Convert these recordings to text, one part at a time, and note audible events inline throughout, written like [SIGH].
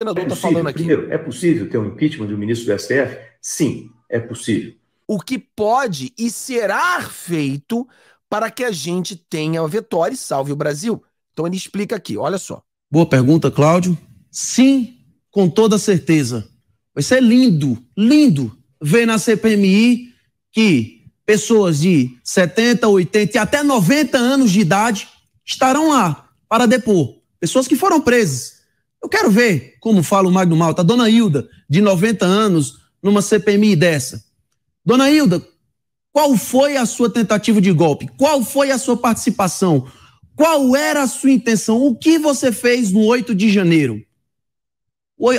senador está é falando aqui. Primeiro, é possível ter um impeachment do ministro do STF? Sim, é possível. O que pode e será feito para que a gente tenha a vitória e salve o Brasil? Então ele explica aqui, olha só. Boa pergunta, Cláudio. Sim, com toda certeza. Vai ser lindo, lindo ver na CPMI que pessoas de 70, 80 e até 90 anos de idade estarão lá para depor. Pessoas que foram presas eu quero ver como fala o Magno Malta, a dona Hilda, de 90 anos, numa CPMI dessa. Dona Hilda, qual foi a sua tentativa de golpe? Qual foi a sua participação? Qual era a sua intenção? O que você fez no 8 de janeiro?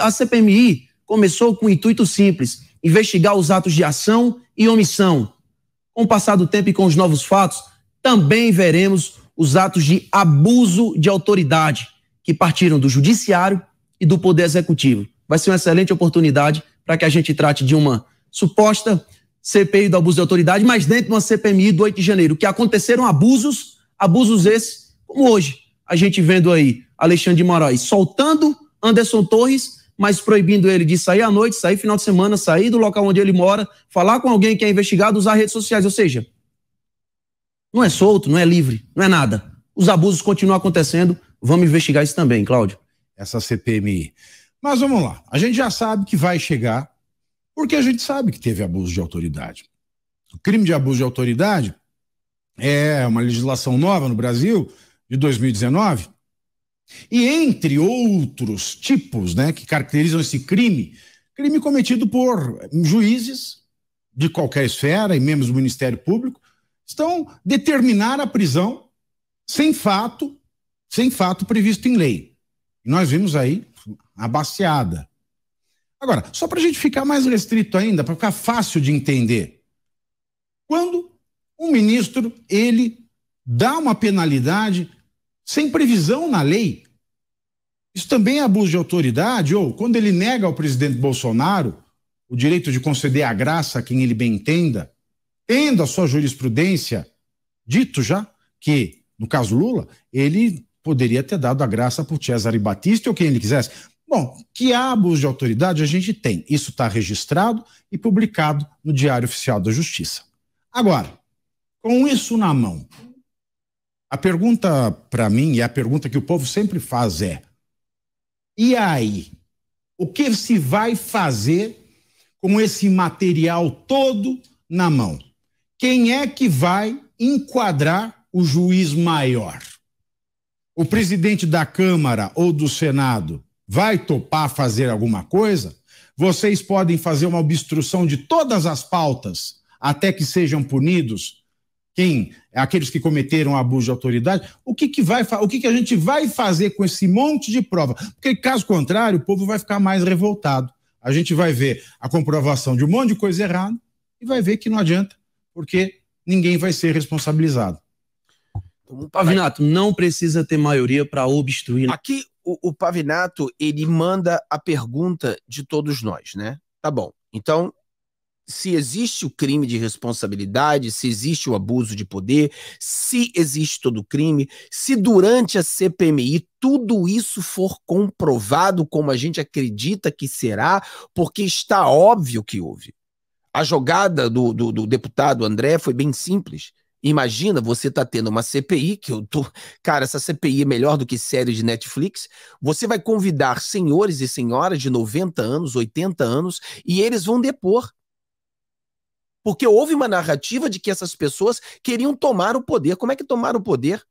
A CPMI começou com um intuito simples: investigar os atos de ação e omissão. Com o passar do tempo e com os novos fatos, também veremos os atos de abuso de autoridade que partiram do judiciário e do poder executivo. Vai ser uma excelente oportunidade para que a gente trate de uma suposta CPI do abuso de autoridade, mas dentro de uma CPMI do 8 de janeiro, que aconteceram abusos, abusos esses, como hoje, a gente vendo aí Alexandre de Moraes soltando Anderson Torres, mas proibindo ele de sair à noite, sair final de semana, sair do local onde ele mora, falar com alguém que é investigado, usar redes sociais, ou seja, não é solto, não é livre, não é nada. Os abusos continuam acontecendo, Vamos investigar isso também, Cláudio. Essa CPMI. Mas vamos lá. A gente já sabe que vai chegar, porque a gente sabe que teve abuso de autoridade. O crime de abuso de autoridade é uma legislação nova no Brasil, de 2019. E entre outros tipos né, que caracterizam esse crime, crime cometido por juízes de qualquer esfera e membros do Ministério Público, estão determinar a prisão sem fato sem fato previsto em lei. E nós vimos aí a baseada. Agora, só para a gente ficar mais restrito ainda, para ficar fácil de entender, quando um ministro ele dá uma penalidade sem previsão na lei, isso também é abuso de autoridade, ou quando ele nega ao presidente Bolsonaro o direito de conceder a graça a quem ele bem entenda, tendo a sua jurisprudência dito já que, no caso Lula, ele poderia ter dado a graça por Cesare Batista ou quem ele quisesse. Bom, que abuso de autoridade a gente tem. Isso está registrado e publicado no Diário Oficial da Justiça. Agora, com isso na mão, a pergunta para mim, e a pergunta que o povo sempre faz é: e aí? O que se vai fazer com esse material todo na mão? Quem é que vai enquadrar o juiz maior? O presidente da Câmara ou do Senado vai topar fazer alguma coisa, vocês podem fazer uma obstrução de todas as pautas até que sejam punidos quem aqueles que cometeram abuso de autoridade. O que, que vai o que, que a gente vai fazer com esse monte de prova? Porque caso contrário, o povo vai ficar mais revoltado. A gente vai ver a comprovação de um monte de coisa errada e vai ver que não adianta, porque ninguém vai ser responsabilizado. O Pavinato não precisa ter maioria para obstruir. Aqui o, o, Pavinato ele manda a pergunta de todos nós, né? Tá bom. Então, se existe o crime de responsabilidade, se existe o abuso de poder, se existe todo o crime, se durante a CPMI tudo isso for comprovado como a gente acredita que será, porque está óbvio que houve. A jogada do, do, do deputado André foi bem simples. Imagina você tá tendo uma CPI, que eu tô. Cara, essa CPI é melhor do que série de Netflix. Você vai convidar senhores e senhoras de 90 anos, 80 anos, e eles vão depor. Porque houve uma narrativa de que essas pessoas queriam tomar o poder. Como é que tomaram o poder?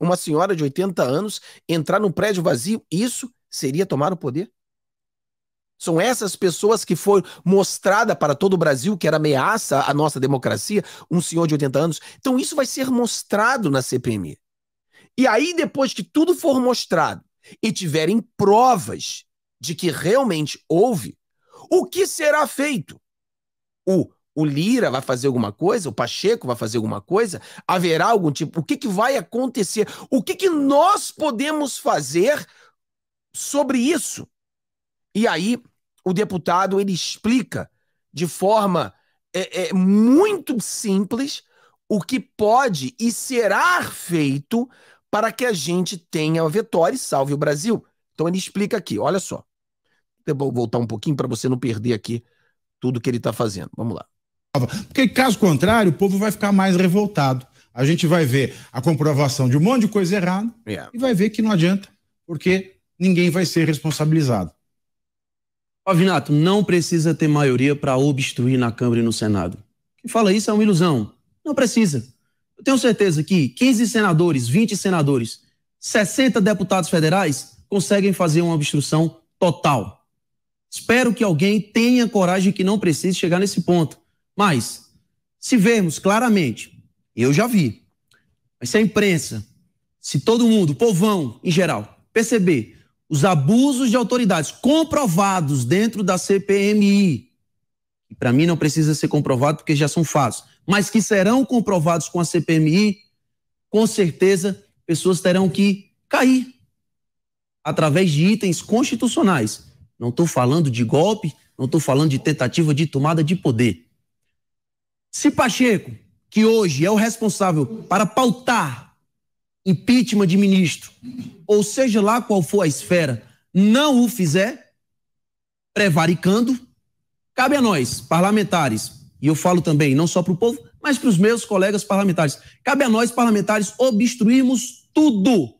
Uma senhora de 80 anos entrar num prédio vazio, isso seria tomar o poder? São essas pessoas que foi mostrada para todo o Brasil que era ameaça à nossa democracia, um senhor de 80 anos. Então isso vai ser mostrado na CPMI. E aí depois que tudo for mostrado e tiverem provas de que realmente houve, o que será feito? O o Lira vai fazer alguma coisa? O Pacheco vai fazer alguma coisa? Haverá algum tipo? O que, que vai acontecer? O que, que nós podemos fazer sobre isso? E aí o deputado ele explica de forma é, é, muito simples o que pode e será feito para que a gente tenha a vitória e salve o Brasil. Então ele explica aqui, olha só. vou voltar um pouquinho para você não perder aqui tudo que ele está fazendo. Vamos lá. Porque caso contrário, o povo vai ficar mais revoltado. A gente vai ver a comprovação de um monte de coisa errada Yeah. e vai ver que não adianta, porque ninguém vai ser responsabilizado. Pavinato, não precisa ter maioria para obstruir na Câmara e no Senado. Quem fala isso é uma ilusão. Não precisa. Eu tenho certeza que 15 senadores, 20 senadores, 60 deputados federais conseguem fazer uma obstrução total. Espero que alguém tenha coragem que não precise chegar nesse ponto. Mas, se vermos claramente, eu já vi, mas se a imprensa, se todo mundo, povão em geral, perceber os abusos de autoridades comprovados dentro da CPMI, que para mim não precisa ser comprovado porque já são fatos, mas que serão comprovados com a CPMI, com certeza pessoas terão que cair através de itens constitucionais. Não estou falando de golpe, não estou falando de tentativa de tomada de poder. Se Pacheco, que hoje é o responsável para pautar impeachment de ministro, ou seja lá qual for a esfera, não o fizer, prevaricando, cabe a nós, parlamentares, e eu falo também não só para o povo, mas para os meus colegas parlamentares, cabe a nós, parlamentares, obstruirmos tudo.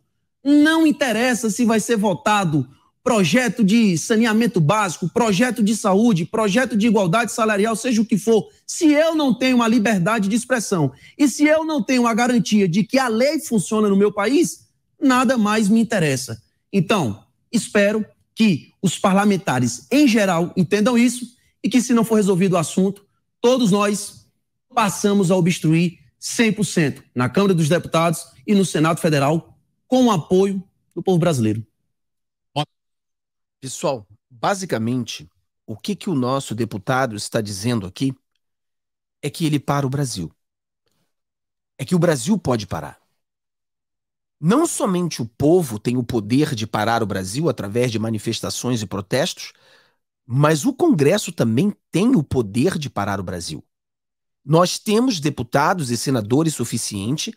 Não interessa se vai ser votado projeto de saneamento básico, projeto de saúde, projeto de igualdade salarial, seja o que for, se eu não tenho uma liberdade de expressão e se eu não tenho a garantia de que a lei funciona no meu país, nada mais me interessa. Então, espero que os parlamentares em geral entendam isso e que, se não for resolvido o assunto, todos nós passamos a obstruir 100% na Câmara dos Deputados e no Senado Federal com o apoio do povo brasileiro. Pessoal, basicamente, o que, que o nosso deputado está dizendo aqui é que ele para o Brasil. É que o Brasil pode parar. Não somente o povo tem o poder de parar o Brasil através de manifestações e protestos, mas o Congresso também tem o poder de parar o Brasil. Nós temos deputados e senadores suficiente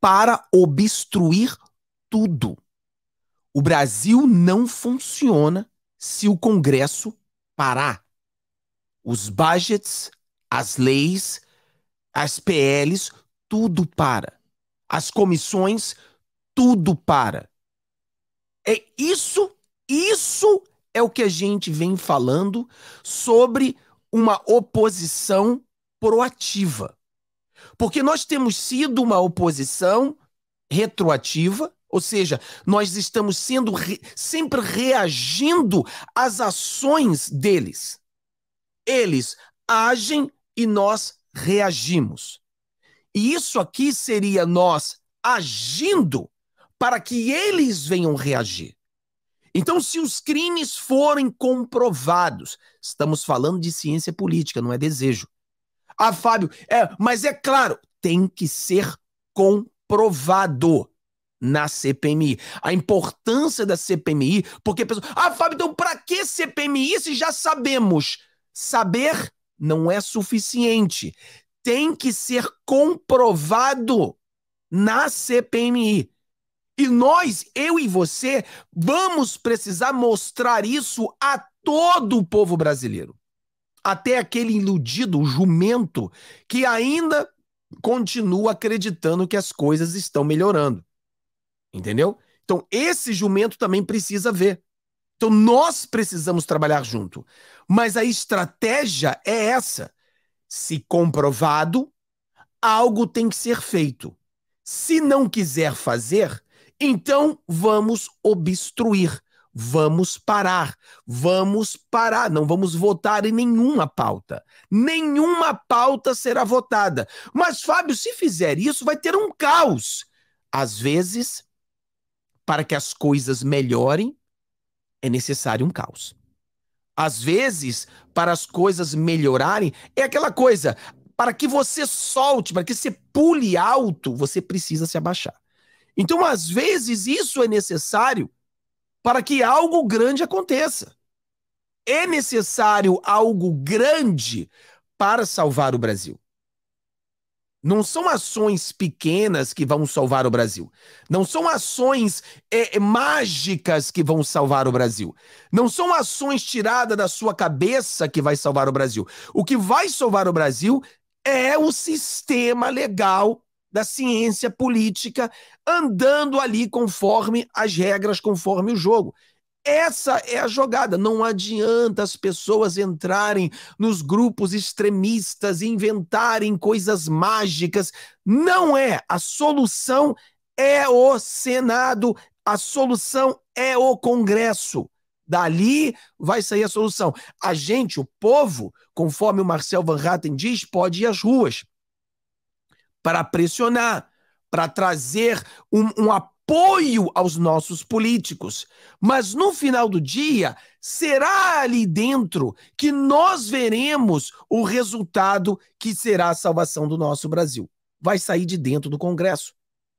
para obstruir tudo. O Brasil não funciona se o Congresso parar. Os budgets, as leis, as PLs, tudo para. As comissões, tudo para. É isso, isso é o que a gente vem falando sobre uma oposição proativa. Porque nós temos sido uma oposição retroativa, ou seja, nós estamos sendo re sempre reagindo às ações deles. Eles agem e nós reagimos. E isso aqui seria nós agindo para que eles venham reagir. Então, se os crimes forem comprovados, estamos falando de ciência política, não é desejo. Ah, Fábio, é, mas é claro, tem que ser comprovado na CPMI. A importância da CPMI, porque a pessoa, ah, Fábio, então para que CPMI se já sabemos? Saber não é suficiente. Tem que ser comprovado na CPMI. E nós, eu e você, vamos precisar mostrar isso a todo o povo brasileiro. Até aquele iludido, jumento, que ainda continua acreditando que as coisas estão melhorando. Entendeu? Então, esse jumento também precisa ver. Então, nós precisamos trabalhar junto. Mas a estratégia é essa. Se comprovado, algo tem que ser feito. Se não quiser fazer, então vamos obstruir, vamos parar, vamos parar, não vamos votar em nenhuma pauta. Nenhuma pauta será votada. Mas, Fábio, se fizer isso, vai ter um caos. Às vezes, para que as coisas melhorem, é necessário um caos. Às vezes, para as coisas melhorarem, é aquela coisa, para que você solte, para que você pule alto, você precisa se abaixar. Então, às vezes, isso é necessário para que algo grande aconteça. É necessário algo grande para salvar o Brasil. Não são ações pequenas que vão salvar o Brasil. Não são ações é, é, mágicas que vão salvar o Brasil. Não são ações tiradas da sua cabeça que vai salvar o Brasil. O que vai salvar o Brasil é o sistema legal da ciência política andando ali conforme as regras, conforme o jogo. Essa é a jogada. Não adianta as pessoas entrarem nos grupos extremistas e inventarem coisas mágicas. Não é. A solução é o Senado, a solução é o Congresso. Dali vai sair a solução. A gente, o povo, conforme o Marcel Van Hatten diz, pode ir às ruas para pressionar, para trazer um, um apoio apoio aos nossos políticos. Mas no final do dia, será ali dentro que nós veremos o resultado que será a salvação do nosso Brasil. Vai sair de dentro do Congresso.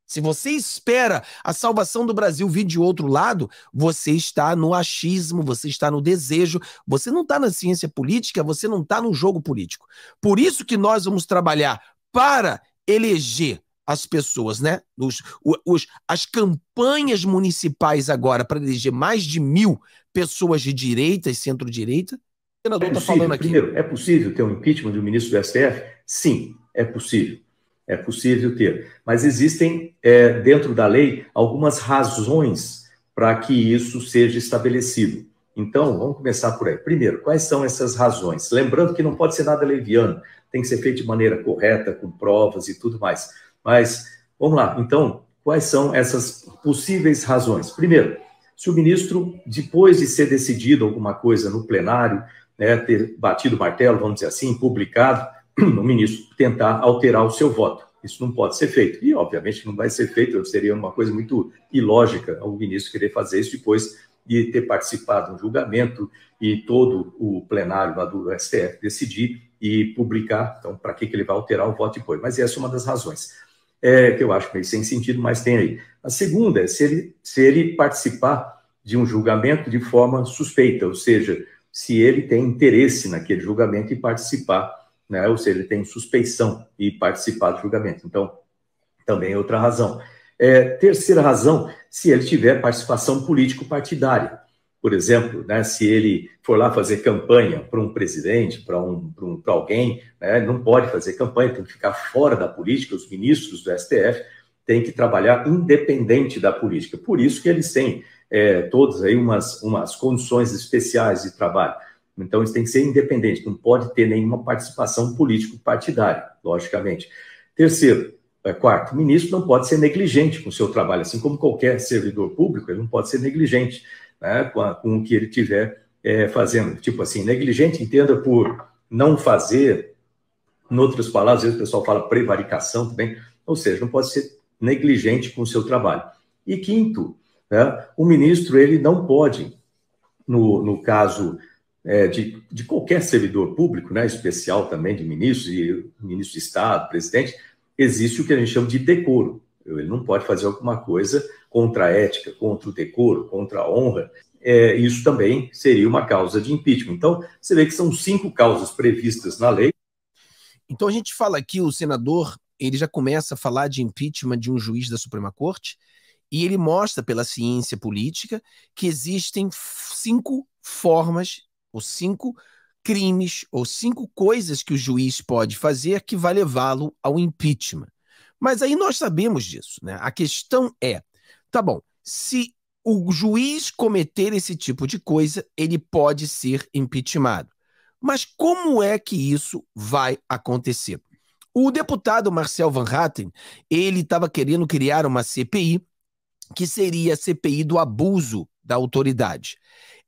Se você espera a salvação do Brasil vir de outro lado, você está no achismo, você está no desejo, você não está na ciência política, você não está no jogo político. Por isso que nós vamos trabalhar para eleger as pessoas, né? Os, os, as campanhas municipais agora para eleger mais de mil pessoas de direita e centro-direita. O senador está é falando aqui. Primeiro, é possível ter um impeachment de um ministro do STF? Sim, é possível. É possível ter. Mas existem, é, dentro da lei, algumas razões para que isso seja estabelecido. Então, vamos começar por aí. Primeiro, quais são essas razões? Lembrando que não pode ser nada leviano, tem que ser feito de maneira correta, com provas e tudo mais. Mas vamos lá. Então, quais são essas possíveis razões? Primeiro, se o ministro, depois de ser decidido alguma coisa no plenário, né, ter batido o martelo, vamos dizer assim, publicado, [CLEARS THROAT] o ministro tentar alterar o seu voto. Isso não pode ser feito. E, obviamente, não vai ser feito, seria uma coisa muito ilógica o ministro querer fazer isso depois de ter participado do julgamento e todo o plenário lá do STF decidir e publicar. Então, para que, que ele vai alterar o voto depois? Mas essa é uma das razões é, que eu acho meio sem sentido, mas tem aí. A segunda é se ele, se ele participar de um julgamento de forma suspeita, ou seja, se ele tem interesse naquele julgamento e participar, né, ou seja, ele tem suspeição e participar do julgamento. Então, também é outra razão. É, terceira razão, se ele tiver participação político-partidária por exemplo, né, se ele for lá fazer campanha para um presidente, para um, um, alguém, né, não pode fazer campanha, tem que ficar fora da política. Os ministros do STF têm que trabalhar independente da política. Por isso que eles têm é, todos aí umas, umas condições especiais de trabalho. Então, eles têm que ser independentes, não pode ter nenhuma participação político-partidária, logicamente. Terceiro, é, quarto, o ministro não pode ser negligente com o seu trabalho, assim como qualquer servidor público, ele não pode ser negligente né, com, a, com o que ele estiver é, fazendo. Tipo assim, negligente, entenda por não fazer, em outras palavras, às vezes o pessoal fala prevaricação também, ou seja, não pode ser negligente com o seu trabalho. E quinto, né, o ministro ele não pode, no, no caso é, de, de qualquer servidor público, né, especial também de ministros, e ministro de Estado, presidente, existe o que a gente chama de decoro. Ele não pode fazer alguma coisa contra a ética, contra o decoro, contra a honra, é, isso também seria uma causa de impeachment. Então, você vê que são cinco causas previstas na lei. Então, a gente fala aqui, o senador, ele já começa a falar de impeachment de um juiz da Suprema Corte, e ele mostra pela ciência política que existem cinco formas, ou cinco crimes, ou cinco coisas que o juiz pode fazer que vai levá-lo ao impeachment. Mas aí nós sabemos disso, né? A questão é, Tá bom. Se o juiz cometer esse tipo de coisa, ele pode ser impeachmentado. Mas como é que isso vai acontecer? O deputado Marcel Van Hatten, ele estava querendo criar uma CPI, que seria a CPI do abuso da autoridade.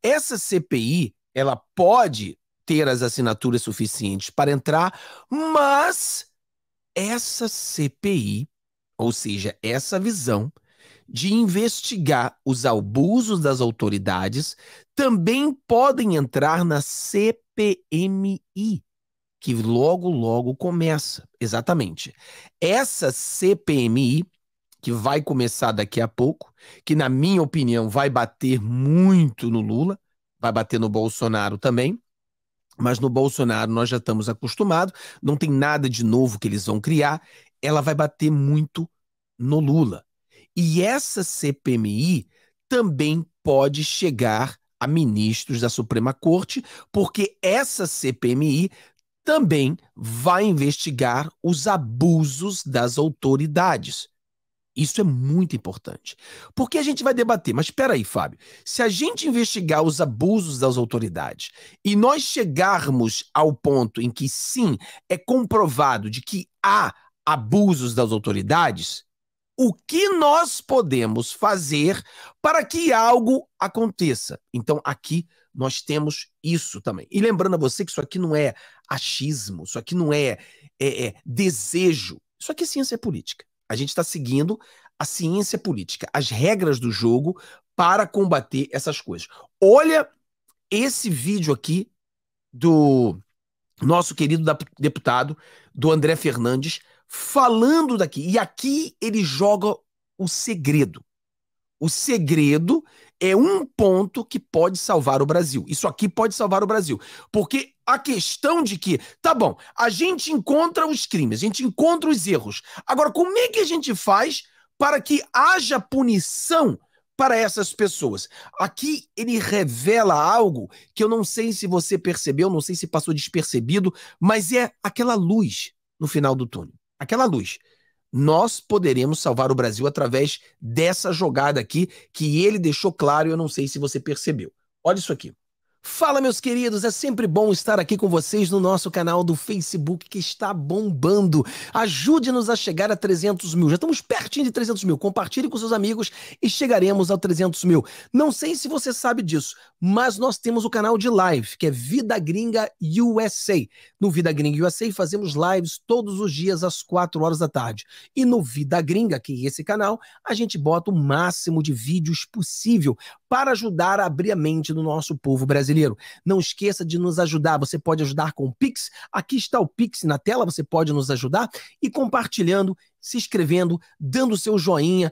Essa CPI, ela pode ter as assinaturas suficientes para entrar, mas essa CPI, ou seja, essa visão, de investigar os abusos das autoridades também podem entrar na CPMI, que logo, logo começa. Exatamente. Essa CPMI, que vai começar daqui a pouco, que, na minha opinião, vai bater muito no Lula, vai bater no Bolsonaro também. Mas no Bolsonaro nós já estamos acostumados, não tem nada de novo que eles vão criar. ela vai bater muito no Lula. E essa CPMI também pode chegar a ministros da Suprema Corte, porque essa CPMI também vai investigar os abusos das autoridades. Isso é muito importante. Porque a gente vai debater, mas espera aí, Fábio. Se a gente investigar os abusos das autoridades e nós chegarmos ao ponto em que sim, é comprovado de que há abusos das autoridades, o que nós podemos fazer para que algo aconteça. Então, aqui nós temos isso também. E lembrando a você que isso aqui não é achismo, isso aqui não é, é, é desejo, isso aqui é ciência política. A gente está seguindo a ciência política, as regras do jogo para combater essas coisas. Olha esse vídeo aqui do nosso querido deputado, do André Fernandes, falando daqui. E aqui ele joga o segredo. O segredo é um ponto que pode salvar o Brasil. Isso aqui pode salvar o Brasil. Porque a questão de que, tá bom, a gente encontra os crimes, a gente encontra os erros. Agora, como é que a gente faz para que haja punição para essas pessoas? Aqui ele revela algo que eu não sei se você percebeu, não sei se passou despercebido, mas é aquela luz no final do túnel aquela luz. Nós poderemos salvar o Brasil através dessa jogada aqui que ele deixou claro, eu não sei se você percebeu. Olha isso aqui. Fala, meus queridos, é sempre bom estar aqui com vocês no nosso canal do Facebook que está bombando. Ajude-nos a chegar a 300 mil. Já estamos pertinho de 300 mil. Compartilhe com seus amigos e chegaremos a 300 mil. Não sei se você sabe disso, mas nós temos o canal de live, que é Vida Gringa USA. No Vida Gringa USA fazemos lives todos os dias às 4 horas da tarde. E no Vida Gringa, que é esse canal, a gente bota o máximo de vídeos possível para ajudar a abrir a mente do nosso povo brasileiro. Não esqueça de nos ajudar. Você pode ajudar com o Pix. Aqui está o Pix na tela, você pode nos ajudar e compartilhando, se inscrevendo, dando seu joinha,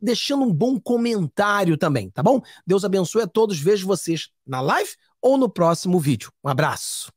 deixando um bom comentário também, tá bom? Deus abençoe a todos. Vejo vocês na live ou no próximo vídeo. Um abraço.